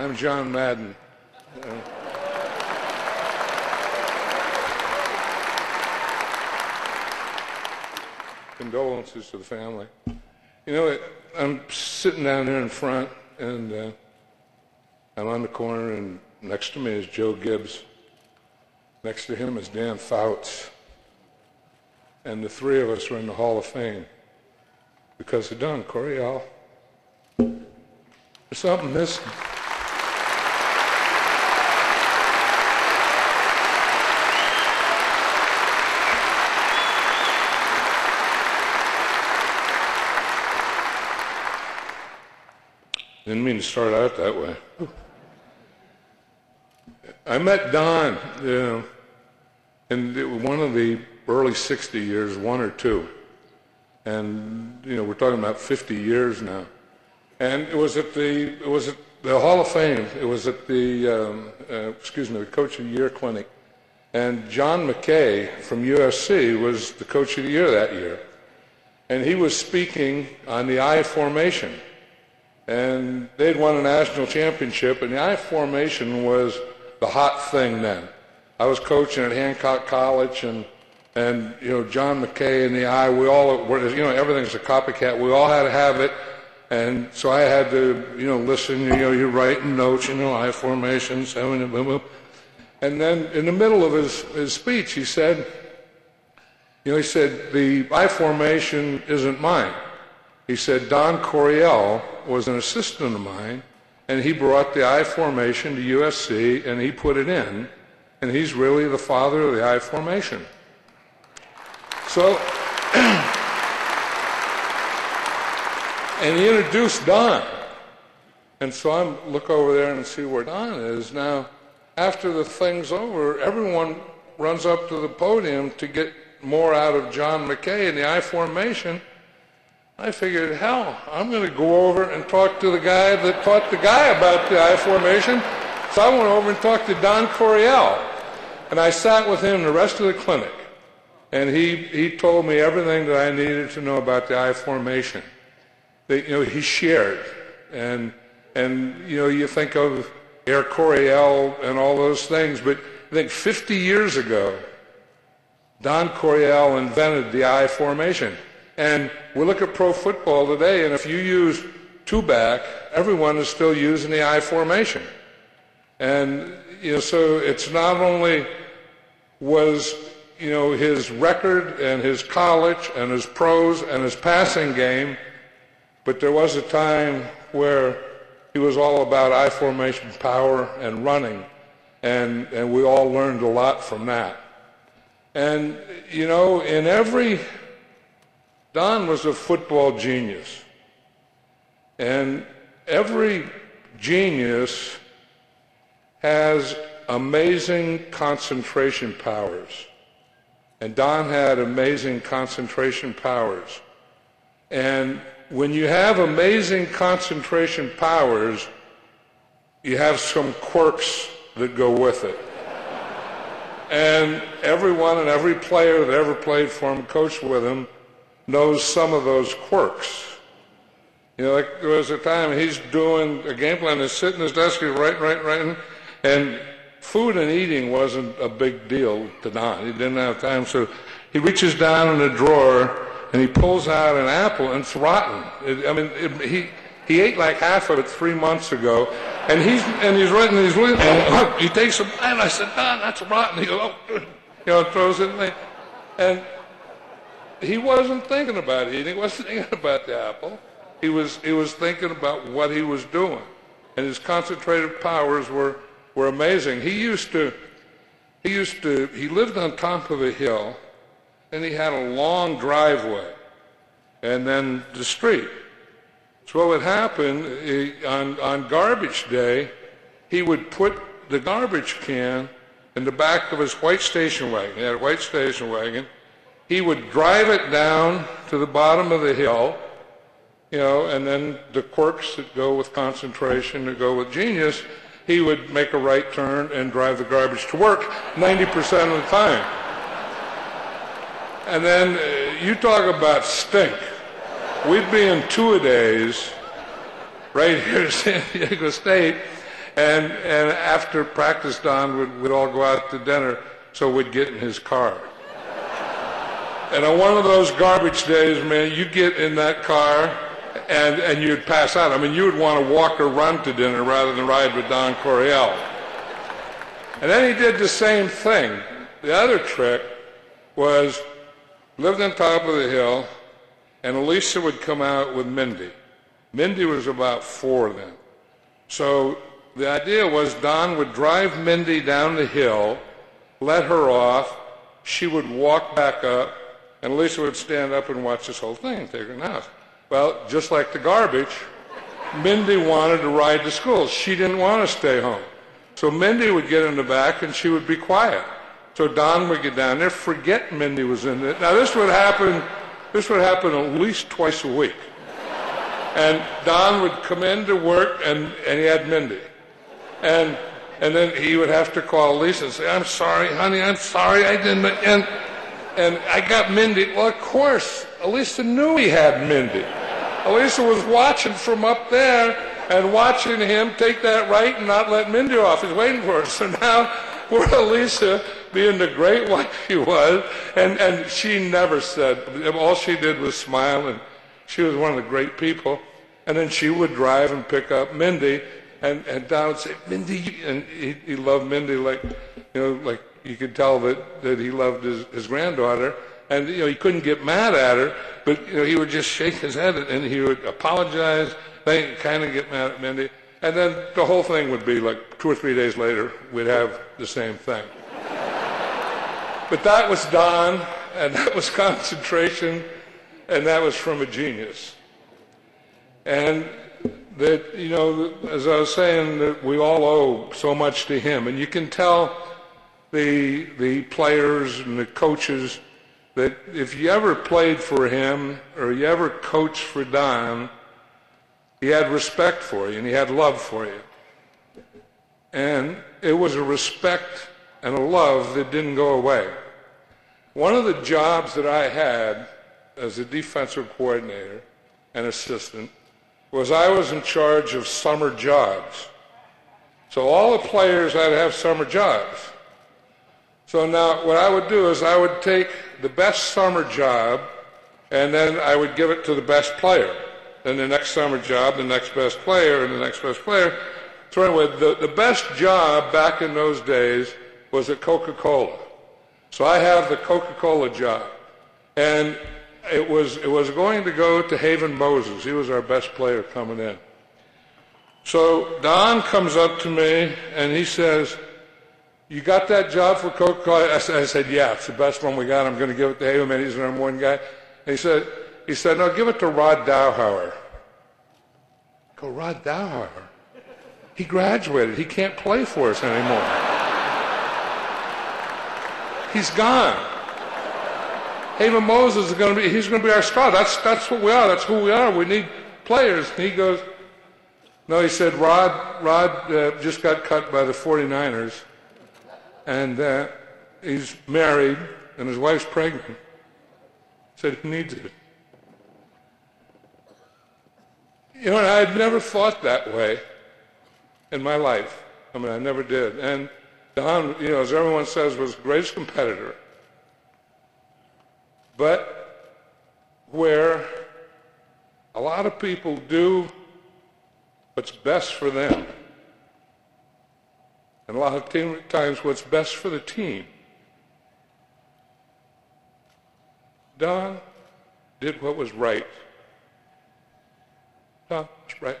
I'm John Madden. Uh, condolences to the family. You know, I'm sitting down here in front, and uh, I'm on the corner, and next to me is Joe Gibbs. Next to him is Dan Fouts. And the three of us are in the Hall of Fame because of Don Coryell. There's something missing. Didn't mean to start out that way. I met Don, know, in one of the early 60 years, one or two. And, you know, we're talking about 50 years now. And it was at the, it was at the Hall of Fame. It was at the, um, uh, excuse me, the Coach of the Year clinic. And John McKay from USC was the Coach of the Year that year. And he was speaking on the I formation. And they'd won a national championship, and the I formation was the hot thing then. I was coaching at Hancock College, and and you know John McKay and the I, we all were, you know everything's a copycat. We all had to have it, and so I had to you know listen. You know, you're writing notes, you know, I formation, seven, boom, boom. And then in the middle of his his speech, he said, you know, he said the I formation isn't mine. He said Don Coryell was an assistant of mine, and he brought the I formation to USC, and he put it in, and he's really the father of the I formation. So, and he introduced Don. And so I look over there and see where Don is. Now, after the thing's over, everyone runs up to the podium to get more out of John McKay in the I formation. I figured, hell, I'm going to go over and talk to the guy that taught the guy about the I formation. So I went over and talked to Don Coryell. And I sat with him the rest of the clinic. And he, he told me everything that I needed to know about the I formation. That, you know, he shared. And, and, you know, you think of Air Coryell and all those things, but I think 50 years ago, Don Coryell invented the I formation. And we look at pro football today, and if you use two back, everyone is still using the I formation. And you know, so it's not only was you know his record and his college and his pros and his passing game, but there was a time where he was all about I formation power and running, and and we all learned a lot from that. And you know, in every Don was a football genius. And every genius has amazing concentration powers. And Don had amazing concentration powers. And when you have amazing concentration powers, you have some quirks that go with it. and everyone and every player that ever played for him, coached with him, knows some of those quirks. You know, like there was a time he's doing a game plan, he's sitting at his desk, he's writing, writing, writing, and food and eating wasn't a big deal to Don. He didn't have time, so he reaches down in a drawer and he pulls out an apple and it's rotten. It, I mean, it, he he ate like half of it three months ago, and he's and he's writing these. And he takes a bite. And I said, Don, that's rotten. He goes, oh, you know, throws it in there, and he wasn't thinking about eating. He wasn't thinking about the apple. He was, he was thinking about what he was doing. And his concentrated powers were, were amazing. He used to, he used to, he lived on top of a hill and he had a long driveway and then the street. So what would happen he, on, on garbage day, he would put the garbage can in the back of his white station wagon. He had a white station wagon he would drive it down to the bottom of the hill, you know, and then the quirks that go with concentration, that go with genius, he would make a right turn and drive the garbage to work 90% of the time. And then uh, you talk about stink. We'd be in two-a-days right here at San Diego State, and and after practice, Don would we'd all go out to dinner, so we'd get in his car. And on one of those garbage days, man, you get in that car and, and you'd pass out. I mean, you would want to walk or run to dinner rather than ride with Don Coryell. And then he did the same thing. The other trick was lived on top of the hill, and Elisa would come out with Mindy. Mindy was about four then. So the idea was Don would drive Mindy down the hill, let her off, she would walk back up, and Lisa would stand up and watch this whole thing and take her nap. Well, just like the garbage, Mindy wanted to ride to school. She didn't want to stay home. So Mindy would get in the back and she would be quiet. So Don would get down there, forget Mindy was in it. Now this would happen this would happen at least twice a week. And Don would come in to work and, and he had Mindy. And and then he would have to call Lisa and say, I'm sorry, honey, I'm sorry, I didn't and and I got Mindy. Well, of course, Elisa knew he had Mindy. Elisa was watching from up there and watching him take that right and not let Mindy off. He's waiting for her. So now poor Elisa, being the great wife she was, and, and she never said, all she did was smile, and she was one of the great people. And then she would drive and pick up Mindy, and, and Don would say, Mindy, and he, he loved Mindy like, you know, like you could tell that, that he loved his, his granddaughter. And, you know, he couldn't get mad at her, but, you know, he would just shake his head and he would apologize, then kind of get mad at Mindy. And then the whole thing would be like two or three days later, we'd have the same thing. but that was Don, and that was concentration, and that was from a genius. And that, you know, as I was saying, that we all owe so much to him. And you can tell the, the players and the coaches that if you ever played for him or you ever coached for Don, he had respect for you and he had love for you. And it was a respect and a love that didn't go away. One of the jobs that I had as a defensive coordinator and assistant was I was in charge of summer jobs. So all the players had to have summer jobs. So now what I would do is I would take the best summer job and then I would give it to the best player. Then the next summer job, the next best player, and the next best player. So anyway, the, the best job back in those days was at Coca-Cola. So I have the Coca-Cola job. And it was, it was going to go to Haven Moses. He was our best player coming in. So Don comes up to me and he says, you got that job for Coca-Cola? I said, I said, yeah, it's the best one we got. I'm going to give it to Haveman. He's the number one guy. And he said, he said, no, give it to Rod Dowhower. I go, Rod Dowhower? He graduated. He can't play for us anymore. He's gone. Haven Moses is going to be, he's going to be our star. That's, that's what we are. That's who we are. We need players. And he goes, no, he said, Rod, Rod uh, just got cut by the 49ers and uh, he's married, and his wife's pregnant. Said he needs it. You know, I had never thought that way in my life. I mean, I never did. And Don, you know, as everyone says, was the greatest competitor. But where a lot of people do what's best for them and a lot of times what's best for the team. Don did what was right. Don was right.